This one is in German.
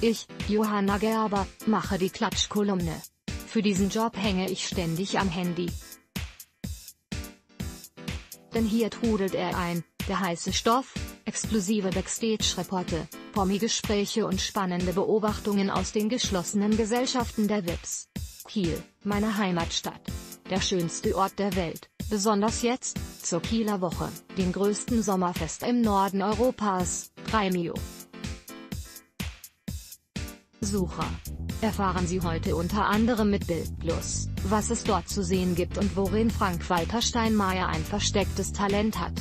Ich, Johanna Gerber, mache die Klatschkolumne. Für diesen Job hänge ich ständig am Handy. Denn hier trudelt er ein, der heiße Stoff, exklusive Backstage-Reporte, Promi-Gespräche und spannende Beobachtungen aus den geschlossenen Gesellschaften der VIPs. Kiel, meine Heimatstadt. Der schönste Ort der Welt, besonders jetzt, zur Kieler Woche, dem größten Sommerfest im Norden Europas, Premio. Sucher. Erfahren Sie heute unter anderem mit Bild Plus, was es dort zu sehen gibt und worin Frank-Walter Steinmeier ein verstecktes Talent hat.